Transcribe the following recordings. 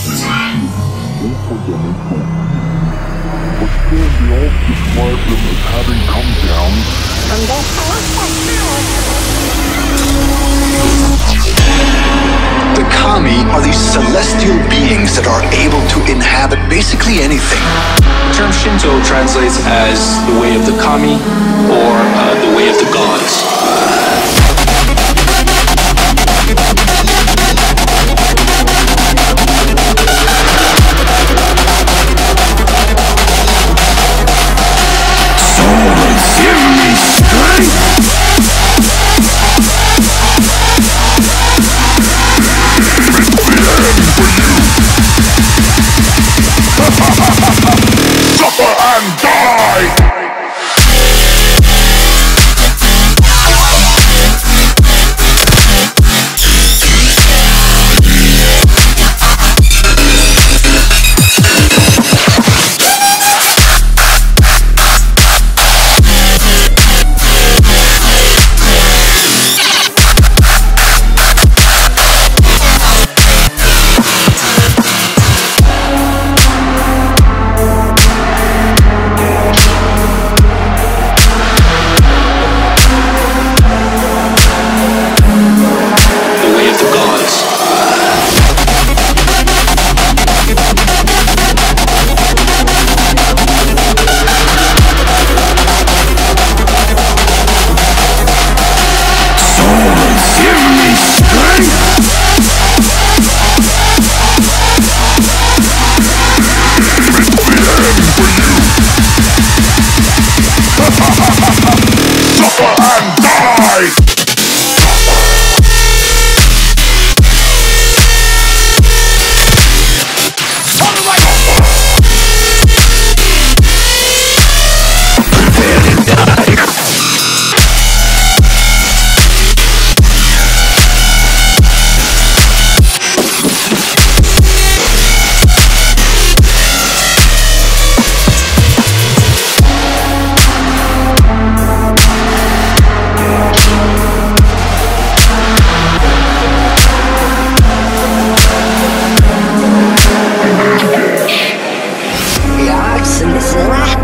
The kami are these celestial beings that are able to inhabit basically anything. The term Shinto translates as the way of the kami or uh, the way of the gods.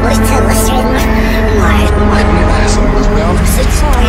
Wait till the. My, my, my, my, my, my,